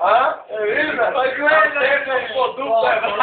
Ah, É isso? Vai é, né?